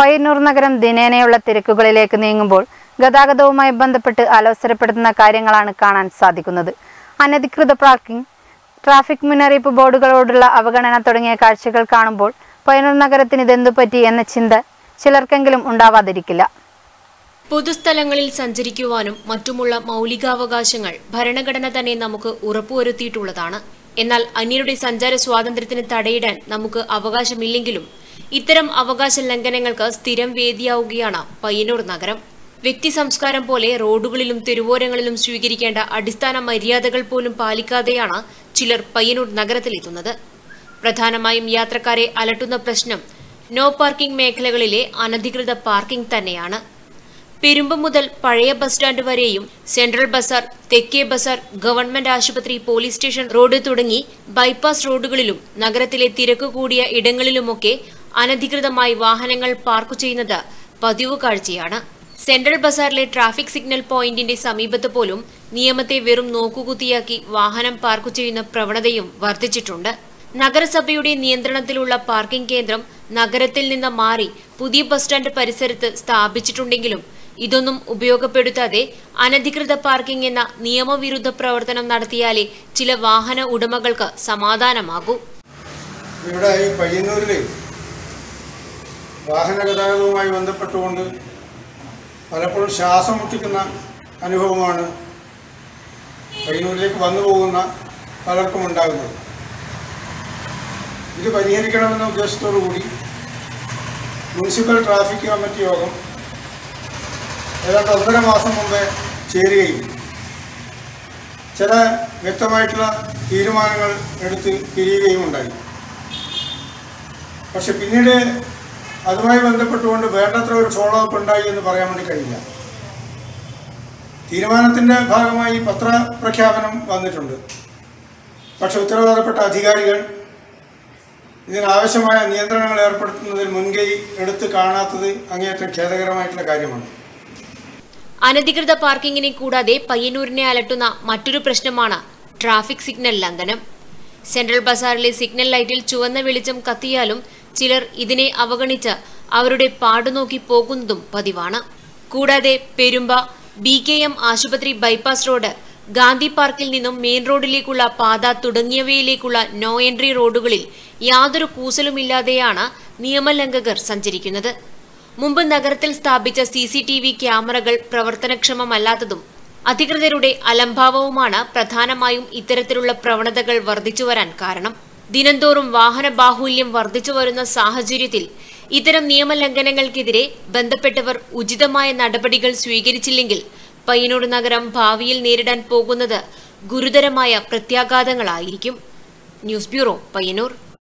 പയ്യന്നൂർ നഗരം ദിനേനയുള്ള തിരക്കുകളിലേക്ക് നീങ്ങുമ്പോൾ ഗതാഗതവുമായി ബന്ധപ്പെട്ട് അലോസരപ്പെടുത്തുന്ന കാര്യങ്ങളാണ് കാണാൻ സാധിക്കുന്നത്. അനധികൃത പാർക്കിംഗ് ട്രാഫിക് മുന്നറിയിപ്പ് ബോർഡുകളോടുള്ള അവഗണന തുടങ്ങിയ കാഴ്ചകൾ കാണുമ്പോൾ പയ്യന്നൂർ നഗരത്തിന് ഇതെന്തു പറ്റി എന്ന ചിന്ത ചിലർക്കെങ്കിലും ഉണ്ടാവാതിരിക്കില്ല. പൊതുസ്ഥലങ്ങളിൽ സഞ്ചരിക്കുവാനും മറ്റുമുള്ള മൗലികാവകാശങ്ങൾ ഭരണഘടന തന്നെ നമുക്ക് ഉറപ്പുവരുത്തിയിട്ടുള്ളതാണ്. എന്നാൽ അന്യരുടെ സഞ്ചാര സ്വാതന്ത്ര്യത്തിന് തടയിടാൻ നമുക്ക് അവകാശമില്ലെങ്കിലും ഇത്തരം അവകാശ ലംഘനങ്ങൾക്ക് സ്ഥിരം വേദിയാവുകയാണ് പയ്യന്നൂർ നഗരം. വ്യക്തി സംസ്കാരം പോലെ റോഡുകളിലും തെരുവോരങ്ങളിലും സ്വീകരിക്കേണ്ട അടിസ്ഥാന മര്യാദകൾ പോലും പാലിക്കാതെയാണ് ചിലർ പയ്യന്നൂർ നഗരത്തിലെത്തുന്നത്. പ്രധാനമായും യാത്രക്കാരെ അലട്ടുന്ന പ്രശ്നം നോ പാർക്കിംഗ് മേഖലകളിലെ അനധികൃത പാർക്കിംഗ് തന്നെയാണ്. പെരുമ്പ് മുതൽ പഴയ ബസ് സ്റ്റാൻഡ് വരെയും സെൻട്രൽ ബസാർ തെക്കേ ബസാർ ഗവൺമെന്റ് ആശുപത്രി പോലീസ് സ്റ്റേഷൻ റോഡ് തുടങ്ങി ബൈപ്പാസ് റോഡുകളിലും നഗരത്തിലെ തിരക്ക് കൂടിയ ഇടങ്ങളിലുമൊക്കെ അനധികൃതമായി വാഹനങ്ങൾ പാർക്ക് ചെയ്യുന്നത് പതിവ് കാഴ്ചയാണ്. സെൻട്രൽ ബസാറിലെ ട്രാഫിക് സിഗ്നൽ പോയിന്റിന്റെ സമീപത്ത് പോലും നിയമത്തെ വെറും നോക്കുകുത്തിയാക്കി വാഹനം പാർക്ക് ചെയ്യുന്ന പ്രവണതയും വർദ്ധിച്ചിട്ടുണ്ട്. നഗരസഭയുടെ നിയന്ത്രണത്തിലുള്ള പാർക്കിംഗ് കേന്ദ്രം നഗരത്തിൽ നിന്ന് മാറി പുതിയ ബസ് സ്റ്റാൻഡ് പരിസരത്ത് സ്ഥാപിച്ചിട്ടുണ്ടെങ്കിലും ഇതൊന്നും ഉപയോഗപ്പെടുത്താതെ അനധികൃത പാർക്കിംഗ് എന്ന നിയമവിരുദ്ധ പ്രവർത്തനം നടത്തിയാലേ ചില വാഹന ഉടമകൾക്ക് സമാധാനമാകൂ. വാഹന ഗതാഗതവുമായി ബന്ധപ്പെട്ടുകൊണ്ട് പലപ്പോഴും ശ്വാസം മുട്ടിക്കുന്ന അനുഭവമാണ് കൈനൂരിലേക്ക് വന്നു പോകുന്ന പലർക്കും ഉണ്ടാകുന്നത്. ഇത് പരിഹരിക്കണമെന്ന ഉദ്ദേശത്തോടു കൂടി മുനിസിപ്പൽ ട്രാഫിക് കമ്മിറ്റി യോഗം ഏതാണ്ട് ഒന്നര മാസം മുമ്പേ ചേരുകയും ചില വ്യക്തമായിട്ടുള്ള തീരുമാനങ്ങൾ എടുത്ത് തിരിയുകയും ഉണ്ടായി. പക്ഷെ പിന്നീട് അതുമായി ബന്ധപ്പെട്ടുകൊണ്ട് വേണ്ടത്ര ഒരു ഫോളോ അപ്പ് ഉണ്ടായി എന്ന് പറയാൻ വേണ്ടി കഴിയില്ല. തീരുമാനത്തിന്റെ ഭാഗമായി പത്രപ്രഖ്യാപനം വന്നിട്ടുണ്ട്. പക്ഷെ ഉത്തരവാദപ്പെട്ട അധികാരികൾ ഇതിനാവശ്യമായ നിയന്ത്രണങ്ങൾ ഏർപ്പെടുത്തുന്നതിൽ മുൻകൈ എടുത്തു കാണാത്തത് അങ്ങേയറ്റം ഖേദകരമായിട്ടുള്ള കാര്യമാണ്. അനധികൃത പാർക്കിങ്ങിനെ കൂടാതെ പയ്യന്നൂരിനെ അലട്ടുന്ന മറ്റൊരു പ്രശ്നമാണ് ട്രാഫിക് സിഗ്നൽ ലംഘനം. സെൻട്രൽ ബസാറിലെ സിഗ്നൽ ലൈറ്റിൽ ചുവന്ന വെളിച്ചം കത്തിയാലും ചിലർ ഇതിനെ അവഗണിച്ച് അവരുടെ പാടുനോക്കി പോകുന്നതും പതിവാണ്. കൂടാതെ പെരുമ്പ ബി കെ എം ആശുപത്രി ബൈപ്പാസ് റോഡ് ഗാന്ധി പാർക്കിൽ നിന്നും മെയിൻ റോഡിലേക്കുള്ള പാത തുടങ്ങിയവയിലേക്കുള്ള നോ എൻട്രി റോഡുകളിൽ യാതൊരു കൂസലുമില്ലാതെയാണ് നിയമലംഘകർ സഞ്ചരിക്കുന്നത്. മുമ്പ് നഗരത്തിൽ സ്ഥാപിച്ച സി സി ടി വി ക്യാമറകൾ പ്രവർത്തനക്ഷമമല്ലാത്തതും അധികൃതരുടെ അലംഭാവവുമാണ് പ്രധാനമായും ഇത്തരത്തിലുള്ള പ്രവണതകൾ വർദ്ധിച്ചു വരാൻ കാരണം. ദിനംതോറും വാഹന ബാഹുല്യം വർദ്ധിച്ചു വരുന്ന സാഹചര്യത്തിൽ ഇത്തരം നിയമലംഘനങ്ങൾക്കെതിരെ ബന്ധപ്പെട്ടവർ ഉചിതമായ നടപടികൾ സ്വീകരിച്ചില്ലെങ്കിൽ പയ്യന്നൂർ നഗരം ഭാവിയിൽ നേരിടാൻ പോകുന്നത് ഗുരുതരമായ പ്രത്യാഘാതങ്ങളായിരിക്കും. News bureau Payyanur.